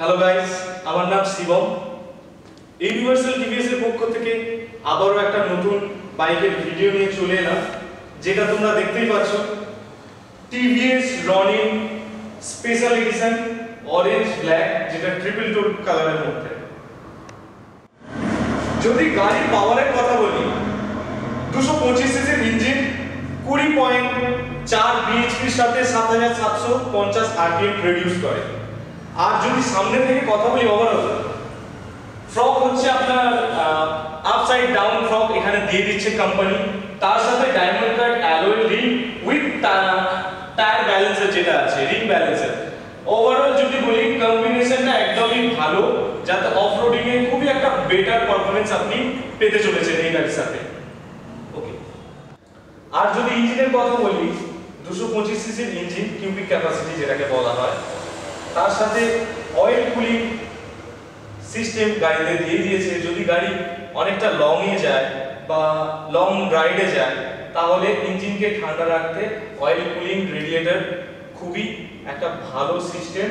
Hello guys আমার নাম Shivam. Universal TVS এর পক্ষ থেকে আবারও একটা নতুন বাইকের ভিডিও নিয়ে চলে এলাম, যেটা তোমরা দেখতেই পাচ্ছ। TVS ronin special edition orange black যেটা ট্রিপল টোন কালারের মধ্যে। যদি গাড়ির পাওয়ারের কথা বলি, দুশো পঁচিশ সিসির ইঞ্জিন কুড়ি পয়েন্ট চার বিএইচপির সাথে সাত হাজার সাতশো পঞ্চাশ আরপিএম প্রডিউস করে। আর যদি সামনে থেকে কথা বলি ওভারঅল ফ্রক হচ্ছে আপনার আপসাইড ডাউন ফ্রক এখানে দিয়ে দিচ্ছে কোম্পানি তার সাথে diamond cut alloy ring with tyre balancer যেটা আছে রিং ব্যালেন্সার ওভারঅল যদি বলি কম্বিনেশনটা একদমই ভালো, যাতে অফ এ খুবই একটা বেটার পারফরমেন্স আপনি পেতে চলেছেন এই গাড়ির সাথে। ওকে আর যদি ইঞ্জিনের কথা বলি, দুশো পঁচিশ সিসির ইঞ্জিন কিউবিক ক্যাপাসিটি যেটাকে বলা হয় তার সাথে অয়েল কুলিং সিস্টেম গাড়িতে দিয়ে দিয়েছে। যদি গাড়ি অনেকটা লং এ যায় বা লং রাইডে যায়, তাহলে ইঞ্জিনকে ঠান্ডা রাখতে অয়েল কুলিং রেডিয়েটর খুবই একটা ভালো সিস্টেম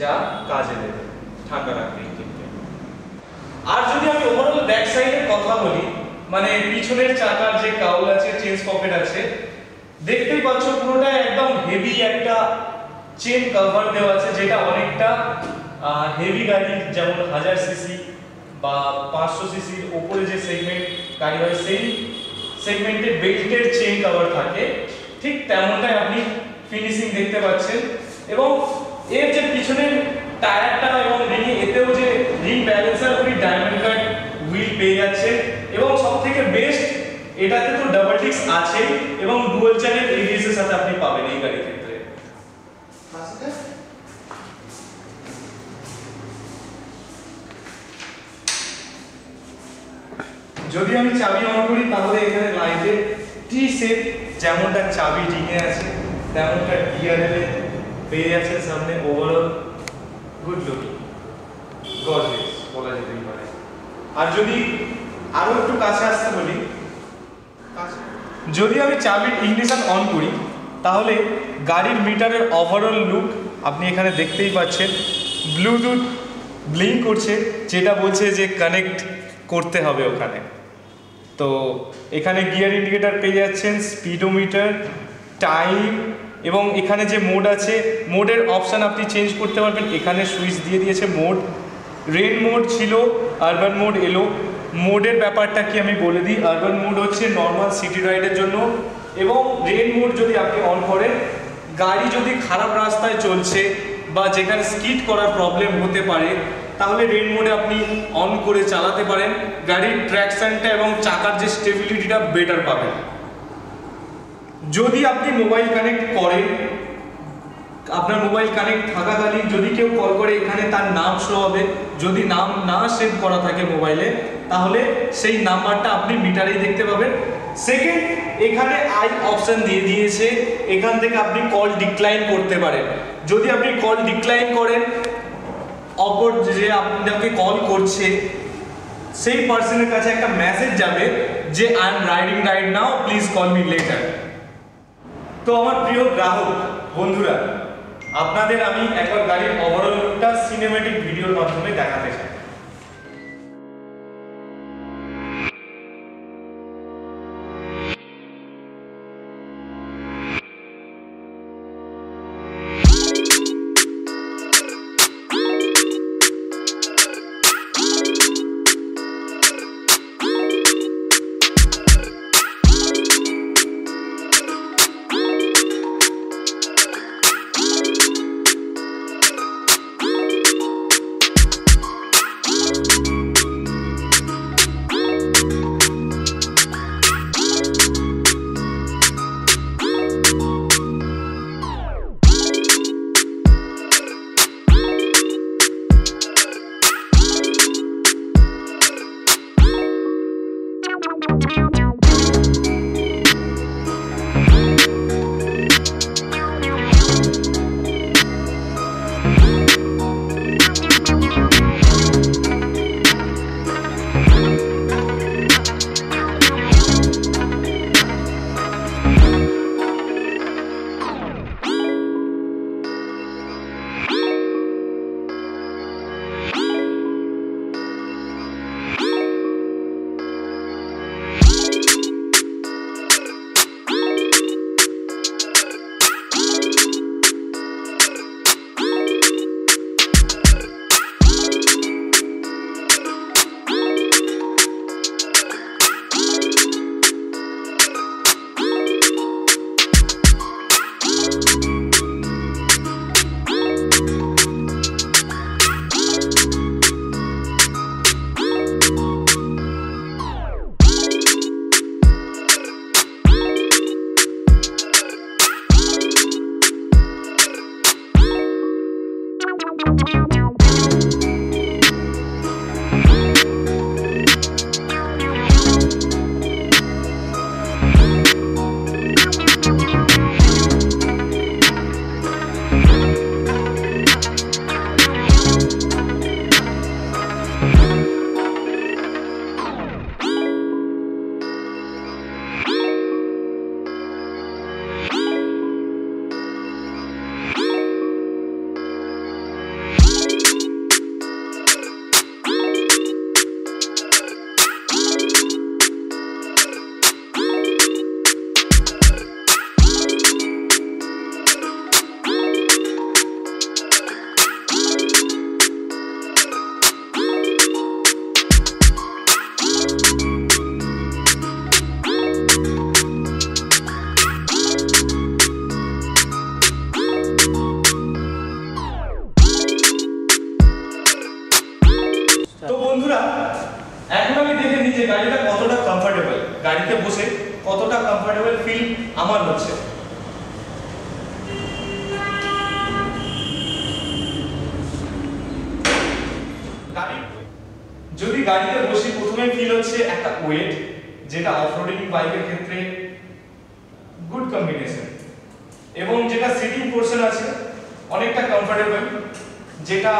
যা কাজে দেবে ঠান্ডা রাখতে ইঞ্জিনকে। আর যদি আমি ওভারঅল ব্যাক সাইডের কথা বলি মানে পিছনের চাকার যে কাউল আছে চেঞ্জ পকেট আছে, দেখতেই পাচ্ছ পুরোটা একদম হেভি একটা চেন কভার দেওয়া আছে, যেটা অনেকটা হেভি গাড়ি, যেমন হাজার সিসি বা পাঁচশো সিসির ওপরে যে সেগমেন্ট গাড়ি হয়, সেই সেগমেন্টে বেল্টের চেন কভার থাকে। ঠিক তেমনটাই আপনি ফিনিশিং দেখতে পাচ্ছেন। এবং এর যে পিছনের টায়ারটা এবং রিং এতেও যে রিং ব্যালেন্সার আপনি ডায়মন্ড কাট হুইল পেয়ে যাচ্ছেন এবং সব থেকে বেস্ট এটাতে তো ডাবল ডিস্ক আছে এবং ডুয়াল চ্যানেল এবিএস এর সাথে আপনি পাবেন এই গাড়ির ক্ষেত্রে যদি আমি চাবি অন করি, তাহলে এখানে লাইটে টি সেট যেমনটা চাবি রিংয়ে আছে, তেমনটা ডিআরএল এ পেয়ে যাচ্ছে সামনে ওভারঅল গুড লুকিং গর্জিয়াস বলা যেতেই পারে। আর যদি আরও একটু কাছে আসতে বলি যদি আমি চাবির ইগনিশন অন করি, তাহলে গাড়ির মিটারের ওভারঅল লুক আপনি এখানে দেখতেই পাচ্ছেন। ব্লুটুথ ব্লিঙ্ক করছে, যেটা বলছে যে কানেক্ট করতে হবে ওখানে। তো এখানে গিয়ার ইন্ডিকেটার পেয়ে যাচ্ছেন, স্পিডোমিটার, টাইম এবং এখানে যে মোড আছে, মোডের অপশান আপনি চেঞ্জ করতে পারবেন। এখানে সুইচ দিয়ে দিয়েছে মোড। রেন মোড ছিল, আরবান মোড এলো। মোডের ব্যাপারটা কি আমি বলে দিই, আরবান মোড হচ্ছে নর্মাল সিটি রাইডের জন্য এবং রেন মোড যদি আপনি অন করেন, গাড়ি যদি খারাপ রাস্তায় চলছে বা যেখানে স্কিড করার প্রবলেম হতে পারে তাহলে রেন মোডে আপনি অন করে চালাতে পারেন। গাড়ির ট্র্যাকশনটা এবং চাকার যে স্টেবিলিটিটা বেটার পাবেন। যদি আপনি মোবাইল কানেক্ট করেন, আপনার মোবাইল কানেক্ট থাকাকালীন যদি কেউ কল করে, এখানে তার নাম শো হবে। যদি নাম না সেভ করা থাকে মোবাইলে তাহলে সেই নাম্বারটা আপনি মিটারেই দেখতে পাবেন। সেকেন্ড এখানে আই অপশান দিয়ে দিয়েছে। এখান থেকে আপনি কল ডিক্লাইন করতে পারেন। যদি আপনি কল ডিক্লাইন করেন অপর যে আপনাকে কল করছে, সেই পার্সনের কাছে একটা মেসেজ যাবে যে I am riding ride now please call me later তো আমার প্রিয় গ্রাহক, বন্ধুরা, আপনাদের আমি একবার গাড়ির ওভারঅলটা সিনেমেটিক ভিডিওর মাধ্যমে দেখাতে চাই। এখন আমি দেখে নিই যে গাড়িটা কতটা কমফোর্টেবল গাড়িতে বসে কতটা কমফোর্টেবল ফিল আমার হচ্ছে। যদি গাড়িতে বসে প্রথমে ফিল হচ্ছে একটা ওয়েট যেটা অফরোডিং বাইকের ক্ষেত্রে গুড কম্বিনেশন এবং যেটা সিটিং পোর্শন আছে, অনেকটা কমফোর্টেবল যেটা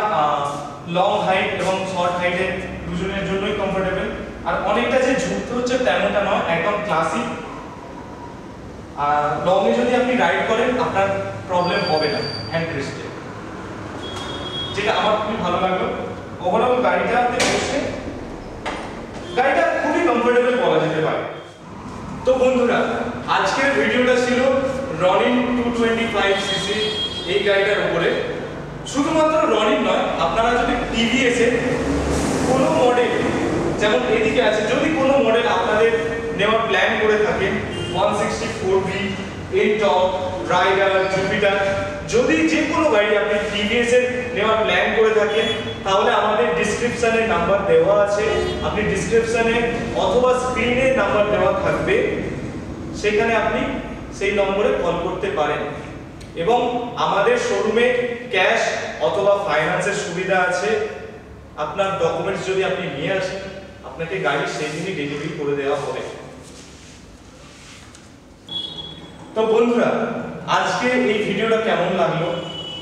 লং হাইট এবং শর্ট হাইটের দুজনের জন্যই কমফোর্টেবল আর অনেকটা যে ঝুঁকতে হচ্ছে তেমনটা নয়, একদম ক্লাসিক আর লং এ যদি আপনি রাইড করেন, আপনার প্রবলেম হবে না হ্যান্ড রেস্টে যেটা আমার খুবই ভালো লাগল। ওভারঅল গাড়িটা আপনি বসে গাড়িটা খুবই কমফোর্টেবল বলা যেতে পারে। তো বন্ধুরা, আজকের ভিডিওটা ছিল ronin two twenty five CC এই গাড়িটার উপরে। শুধুমাত্র রনিন নয়, আপনারা যদি টিভিএস কোনো মডেল যেমন এদিকে আছে, যদি কোনো মডেল আপনাদের নেওয়ার প্ল্যান করে থাকেন one sixty four B top rider Jupiter যদি যে কোনো গাড়ি আপনি টিভিএস এর নেওয়ার প্ল্যান করে থাকেন, তাহলে আমাদের ডিসক্রিপশনে নাম্বার দেওয়া আছে। আপনি ডিসক্রিপশনে অথবা স্ক্রিনে নাম্বার দেওয়া থাকবে। সেখানে আপনি সেই নম্বরে কল করতে পারেন। এবং আমাদের শোরুমে ক্যাশ অথবা ফাইন্যান্সের সুবিধা আছে। আপনার ডকুমেন্টস যদি আপনি নিয়ে আসেন, আপনাকে গাড়ি সেই দিনই ডেলিভারি করে দেওয়া হবে। তো বন্ধুরা, আজকে এই ভিডিওটা কেমন লাগল?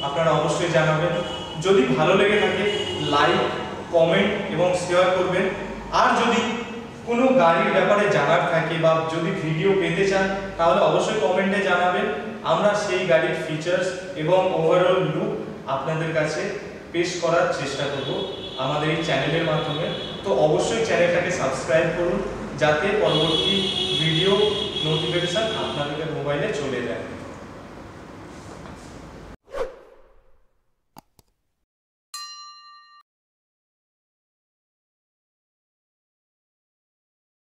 আপনারা অবশ্যই জানাবেন। যদি ভালো লেগে থাকে লাইক কমেন্ট এবং শেয়ার করবেন। আর যদি কোনো গাড়ির ব্যাপারে জানার থাকে বা যদি ভিডিও পেতে চান, তাহলে অবশ্যই কমেন্টে জানাবেন। আমরা সেই গাড়ির ফিচার্স এবং ওভারঅল লুক আপনাদের কাছে পেশ করার চেষ্টা করব। আমাদের এই চ্যানেলের মাধ্যমে। তো অবশ্যই চ্যানেলটাকে সাবস্ক্রাইব করুন, যাতে পরবর্তী ভিডিও নোটিফিকেশান আপনাদের মোবাইলে চলে যায়।